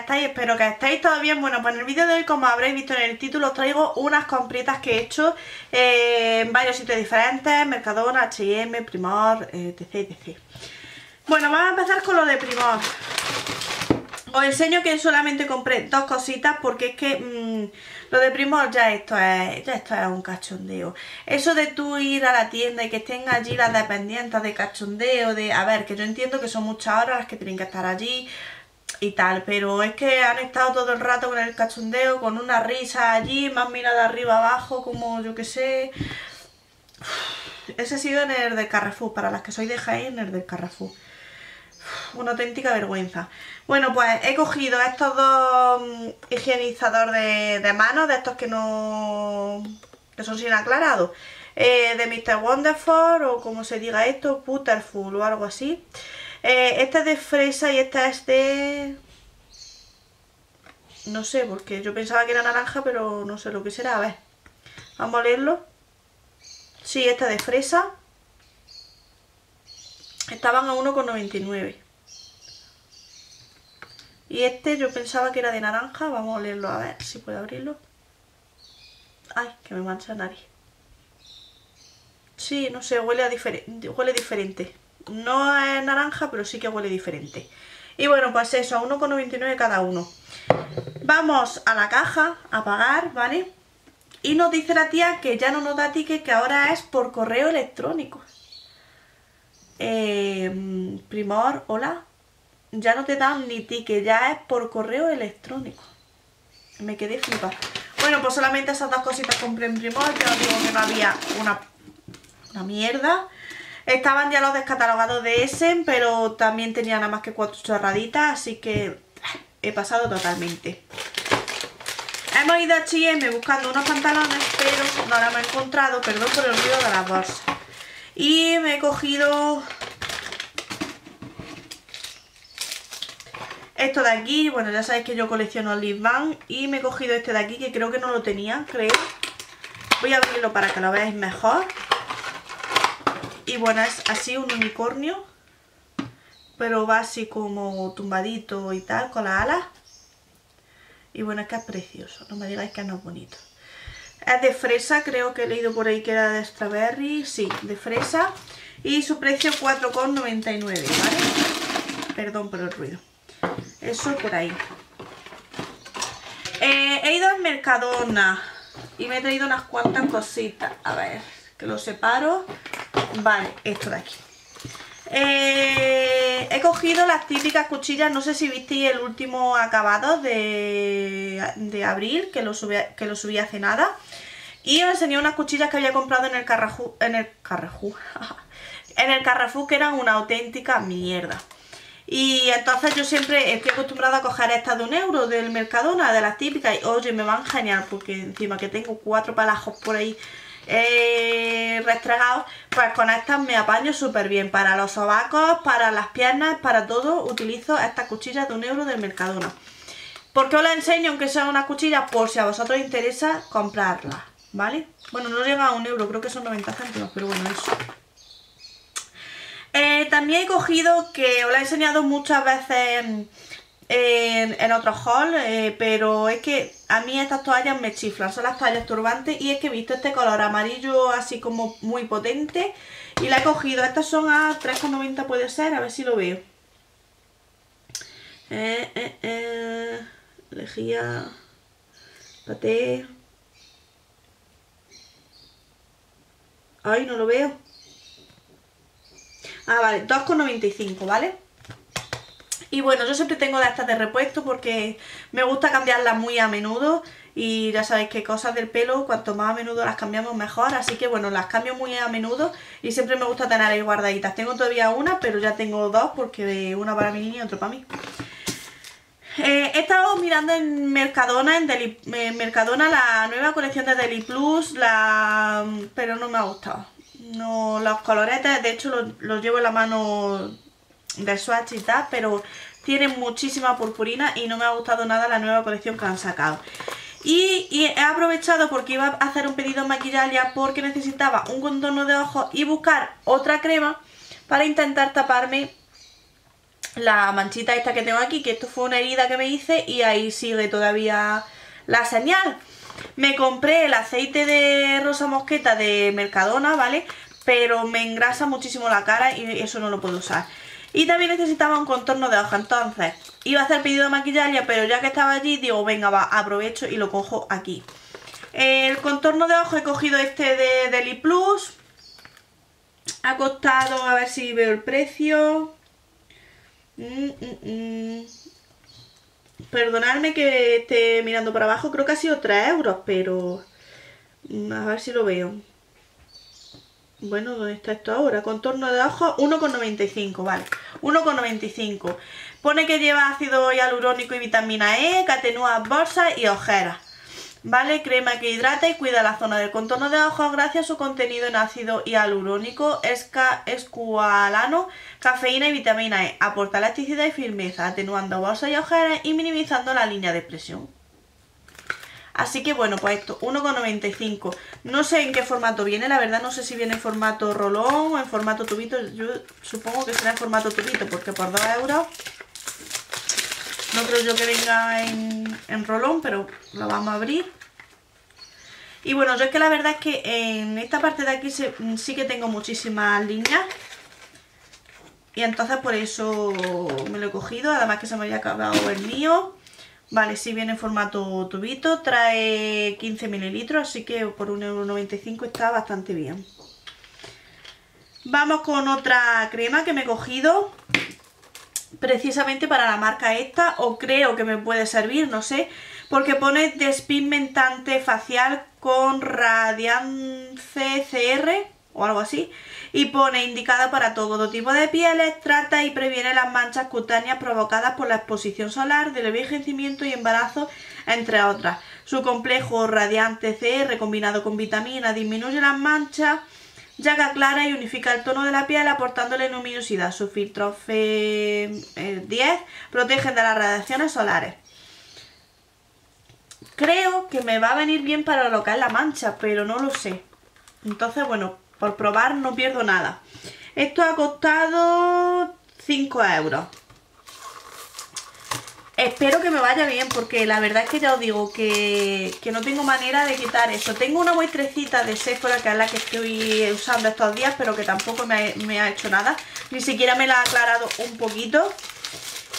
estáis? Espero que estéis todos bien. Bueno, pues en el vídeo de hoy, como habréis visto en el título, os traigo unas compritas que he hecho eh, en varios sitios diferentes, Mercadona, H&M, Primor, etc. Bueno, vamos a empezar con lo de Primor. Os enseño que solamente compré dos cositas porque es que mm, lo de Primor ya esto es ya esto es un cachondeo. Eso de tú ir a la tienda y que estén allí las dependientes de cachondeo, de... A ver, que yo entiendo que son muchas horas las que tienen que estar allí y tal, pero es que han estado todo el rato con el cachondeo, con una risa allí, más mirada arriba abajo, como yo que sé... Ese ha sido en el del Carrefour, para las que soy de Jaén, el del Carrefour una auténtica vergüenza. Bueno, pues he cogido estos dos mm, higienizadores de, manos, de estos que no... que son sin aclarado. Eh, de Mr. Wonderful o como se diga esto, Putterful o algo así. Eh, este es de fresa y este es de... No sé, porque yo pensaba que era naranja, pero no sé lo que será. A ver, vamos a leerlo. Sí, este es de fresa. Estaban a 1,99. Y este yo pensaba que era de naranja. Vamos a leerlo a ver si puedo abrirlo. Ay, que me mancha la nariz. Sí, no sé, huele, a huele diferente. No es naranja, pero sí que huele diferente. Y bueno, pues eso, a 1,99 cada uno. Vamos a la caja a pagar, ¿vale? Y nos dice la tía que ya no nos da ticket, que ahora es por correo electrónico. Eh, primor, hola. Ya no te dan ni ticket, ya es por correo electrónico. Me quedé flipa. Bueno, pues solamente esas dos cositas compré en Primor. Ya digo que no había una, una mierda. Estaban ya los descatalogados de Essen, pero también tenía nada más que cuatro chorraditas, así que he pasado totalmente. Hemos ido a H&M buscando unos pantalones, pero no los hemos encontrado, perdón por el ruido de las bolsas. Y me he cogido esto de aquí, bueno ya sabéis que yo colecciono Lip y me he cogido este de aquí que creo que no lo tenía, creo. Voy a abrirlo para que lo veáis mejor. Y bueno, es así un unicornio, pero va así como tumbadito y tal, con las alas. Y bueno, es que es precioso, no me digáis que no es bonito. Es de fresa, creo que he leído por ahí que era de strawberry. Sí, de fresa. Y su precio 4,99, ¿vale? Perdón por el ruido. Eso por ahí. Eh, he ido al Mercadona y me he traído unas cuantas cositas. A ver, que lo separo. Vale, esto de aquí. Eh, he cogido las típicas cuchillas, no sé si visteis el último acabado de, de abril, que lo, subí, que lo subí hace nada. Y os enseñé unas cuchillas que había comprado en el Carrefour, en el Carrefour, en el Carrefour que eran una auténtica mierda. Y entonces yo siempre estoy acostumbrada a coger estas de un euro del Mercadona, de las típicas, y oye, me van genial, porque encima que tengo cuatro palajos por ahí eh, restregados, pues con estas me apaño súper bien. Para los sobacos, para las piernas, para todo, utilizo estas cuchillas de un euro del Mercadona. ¿Por qué os las enseño aunque sean unas cuchillas? Por si a vosotros interesa comprarlas. ¿vale? Bueno, no llega a un euro, creo que son 90 céntimos, pero bueno, eso. Eh, también he cogido, que os lo he enseñado muchas veces en, otros hauls, eh, pero es que a mí estas toallas me chiflan, son las toallas turbantes y es que he visto este color amarillo así como muy potente y la he cogido. Estas son a 3,90 puede ser, a ver si lo veo. Eh, eh, eh, lejía, paté, Ay, no lo veo. Ah, vale, 2,95, ¿vale? Y bueno, yo siempre tengo de estas de repuesto porque me gusta cambiarlas muy a menudo y ya sabéis que cosas del pelo, cuanto más a menudo las cambiamos mejor, así que bueno, las cambio muy a menudo y siempre me gusta tener ahí guardaditas. Tengo todavía una, pero ya tengo dos porque una para mi niña y otra para mí. Eh, he estado mirando en Mercadona, en, Mercadona la nueva colección de Deli Plus, pero no me ha gustado. No, los coloretes, de hecho los, llevo en la mano de Swatch y tal, pero tienen muchísima purpurina y no me ha gustado nada la nueva colección que han sacado. Y, he aprovechado porque iba a hacer un pedido de maquillaje porque necesitaba un contorno de ojos y buscar otra crema para intentar taparme la manchita esta que tengo aquí, que esto fue una herida que me hice y ahí sigue todavía la señal. Me compré el aceite de rosa mosqueta de Mercadona, ¿vale? Pero me engrasa muchísimo la cara y eso no lo puedo usar. Y también necesitaba un contorno de hoja, entonces iba a hacer pedido de maquillaje, pero ya que estaba allí, digo, venga, va, aprovecho y lo cojo aquí. El contorno de ojo he cogido este de Deli Plus. Ha costado, a ver si veo el precio. Mm, mm, mm. Perdonadme que esté mirando para abajo, creo que ha sido 3 euros, pero... A ver si lo veo. Bueno, ¿dónde está esto ahora? Contorno de ojo 1,95, vale. 1,95. Pone que lleva ácido hialurónico y vitamina E, que atenúa bolsas y ojeras. ¿Vale? Crema que hidrata y cuida la zona del contorno de ojos gracias a su contenido en ácido hialurónico, escualano, cafeína y vitamina E. Aporta elasticidad y firmeza, atenuando bolsas y ojeras y minimizando la línea de expresión. Así que bueno, pues esto, 1,95. No sé en qué formato viene, la verdad no sé si viene en formato rolón o en formato tubito. Yo supongo que será en formato tubito porque por 2 euros no creo yo que venga en, rolón, pero lo vamos a abrir. Y bueno, yo es que la verdad es que en esta parte de aquí sí que tengo muchísimas líneas. Y entonces por eso me lo he cogido, además que se me había acabado el mío. Vale, sí viene en formato tubito, trae 15 mililitros, así que por 1,95€ está bastante bien. Vamos con otra crema que me he cogido precisamente para la marca esta, o creo que me puede servir, no sé, porque pone despigmentante facial con radiance CR o algo así y pone indicada para todo tipo de pieles, trata y previene las manchas cutáneas provocadas por la exposición solar, del envejecimiento y embarazo, entre otras. Su complejo radiante CR combinado con vitamina disminuye las manchas, ya que aclara y unifica el tono de la piel aportándole luminosidad. Su filtro F10 protegen de las radiaciones solares. Creo que me va a venir bien para lo que es la mancha, pero no lo sé. Entonces, bueno, por probar no pierdo nada. Esto ha costado 5 euros. Espero que me vaya bien porque la verdad es que ya os digo que, no tengo manera de quitar eso. Tengo una muestrecita de Sephora que es la que estoy usando estos días pero que tampoco me ha hecho nada. Ni siquiera me la ha aclarado un poquito.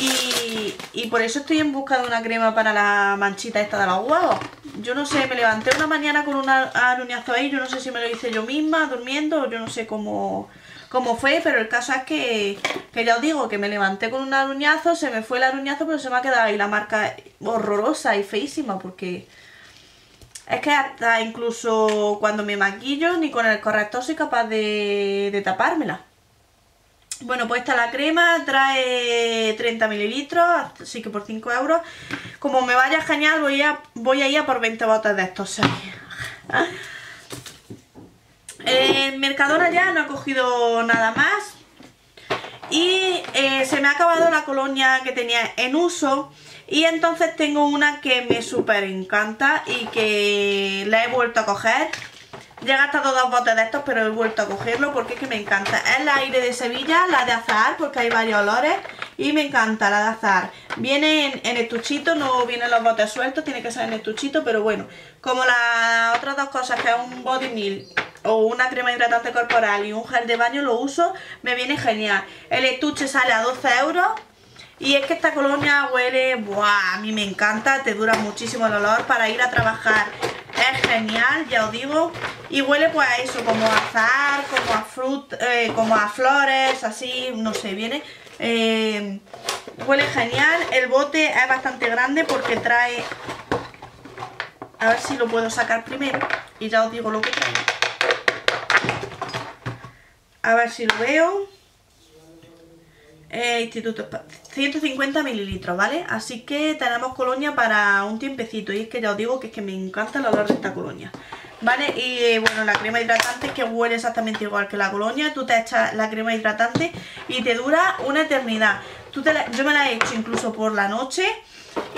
Y, por eso estoy en busca de una crema para la manchita esta de los huevos. Yo no sé, me levanté una mañana con un aruñazo ahí, yo no sé si me lo hice yo misma durmiendo, yo no sé cómo, cómo fue, pero el caso es que, que ya os digo, que me levanté con un aruñazo, se me fue el aruñazo, pero se me ha quedado ahí la marca horrorosa y feísima, porque es que hasta incluso cuando me maquillo, ni con el corrector soy capaz de, de tapármela. Bueno, pues esta la crema, trae 30 mililitros, así que por 5 euros. Como me vaya genial, voy a, voy a ir a por 20 botas de estos. En Mercadona ya no he cogido nada más. Y eh, se me ha acabado la colonia que tenía en uso. Y entonces tengo una que me súper encanta y que la he vuelto a coger ya he gastado dos botes de estos, pero he vuelto a cogerlo porque es que me encanta. Es la aire de Sevilla, la de azar, porque hay varios olores. Y me encanta la de azar. Viene en, estuchito, no vienen los botes sueltos, tiene que ser en estuchito, pero bueno. Como las otras dos cosas, que es un body milk o una crema hidratante corporal y un gel de baño, lo uso, me viene genial. El estuche sale a 12 euros. Y es que esta colonia huele, ¡buah! A mí me encanta, te dura muchísimo el olor para ir a trabajar es genial, ya os digo. Y huele pues a eso, como a azar, como a fruit, eh, como a flores, así, no sé, viene. Eh, huele genial. El bote es bastante grande porque trae... A ver si lo puedo sacar primero. Y ya os digo lo que trae. A ver si lo veo. Eh, instituto 150 mililitros, ¿vale? Así que tenemos colonia para un tiempecito y es que ya os digo que es que me encanta el olor de esta colonia ¿Vale? Y bueno, la crema hidratante que huele exactamente igual que la colonia Tú te echas la crema hidratante y te dura una eternidad Tú Yo me la he hecho incluso por la noche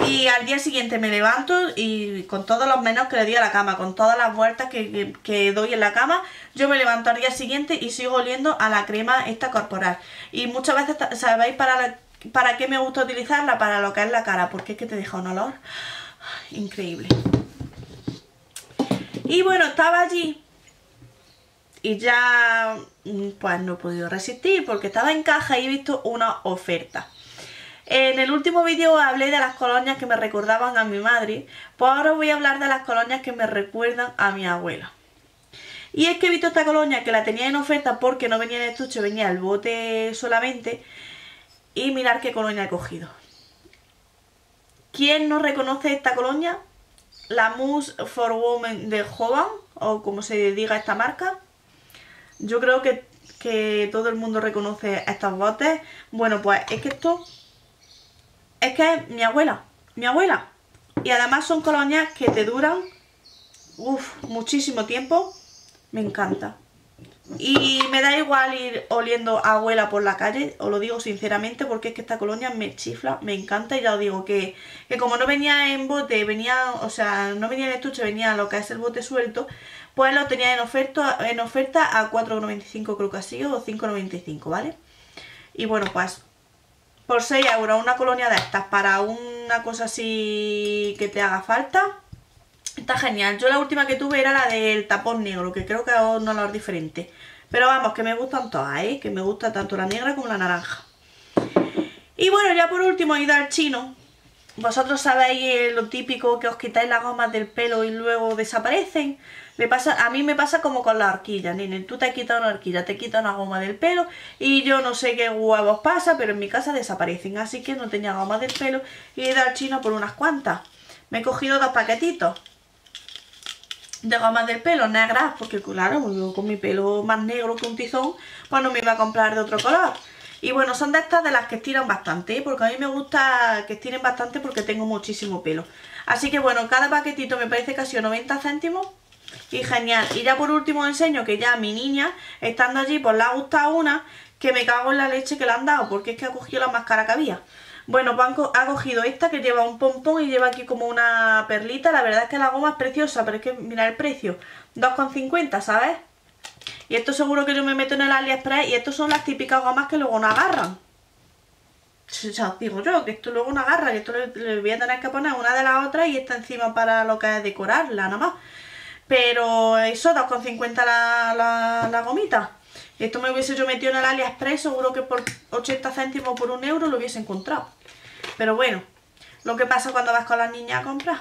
y al día siguiente me levanto y con todos los menos que le di a la cama, con todas las vueltas que, doy en la cama, yo me levanto al día siguiente y sigo oliendo a la crema esta corporal. Y muchas veces, ¿sabéis para para qué me gusta utilizarla, para lo que es la cara, porque es que te deja un olor increíble. Y bueno, estaba allí y ya mm, pues no he podido resistir porque estaba en caja y he visto una oferta. En el último vídeo hablé de las colonias que me recordaban a mi madre, pues ahora voy a hablar de las colonias que me recuerdan a mi abuela. Y es que he visto esta colonia que la tenía en oferta porque no venía en estuche, venía el bote solamente. Y mirar qué colonia he cogido. ¿Quién no reconoce esta colonia? La Mousse for Women de Jovan, o como se diga esta marca. Yo creo que, que todo el mundo reconoce estos botes. Bueno, pues es que esto es que es mi abuela, mi abuela. Y además son colonias que te duran uf, muchísimo tiempo. Me encanta. Y me da igual ir oliendo a abuela por la calle, os lo digo sinceramente, porque es que esta colonia me chifla, me encanta. Y ya os digo que, que como no venía en bote, venía, o sea, no venía en estuche, venía lo que es el bote suelto, pues lo tenía en oferta, en oferta a 4,95 creo que así, o 5,95, ¿vale? Y bueno, pues por 6 euros una colonia de estas para una cosa así que te haga falta. Está genial. Yo la última que tuve era la del tapón negro, que creo que es un olor diferente. Pero vamos, que me gustan todas, ¿eh? Que me gusta tanto la negra como la naranja. Y bueno, ya por último he ido al chino. Vosotros sabéis lo típico que os quitáis las gomas del pelo y luego desaparecen. Me pasa, a mí me pasa como con la horquilla, nene. Tú te has quitado una horquilla, te quitas una goma del pelo y yo no sé qué huevos pasa, pero en mi casa desaparecen. Así que no tenía goma del pelo y he ido al chino por unas cuantas. Me he cogido dos paquetitos de gomas del pelo negras, porque claro, con mi pelo más negro que un tizón, pues no me iba a comprar de otro color. Y bueno, son de estas de las que estiran bastante, porque a mí me gusta que estiren bastante porque tengo muchísimo pelo. Así que bueno, cada paquetito me parece casi 90 céntimos y genial. Y ya por último enseño que ya mi niña, estando allí, pues le ha gustado una que me cago en la leche que le han dado, porque es que ha cogido la más cara que había. Bueno, pues ha cogido esta que lleva un pompón y lleva aquí como una perlita. La verdad es que la goma es preciosa, pero es que mira el precio. 2,50, ¿sabes? Y esto seguro que yo me meto en el AliExpress y estos son las típicas gomas que luego no agarran. Ya os digo yo, que esto luego no agarra, que esto le, voy a tener que poner una de las otras y esta encima para lo que es decorarla, nada más. Pero eso, 2,50 la, la, la gomita. Esto me hubiese yo metido en el AliExpress, seguro que por 80 céntimos por un euro lo hubiese encontrado. Pero bueno, lo que pasa cuando vas con las niñas a comprar.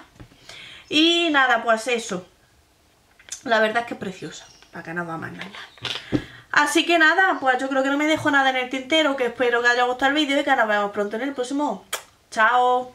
Y nada, pues eso. La verdad es que es preciosa, para que no vamos a engañar. Así que nada, pues yo creo que no me dejo nada en el tintero, que espero que haya gustado el vídeo y que nos vemos pronto en el próximo. ¡Chao!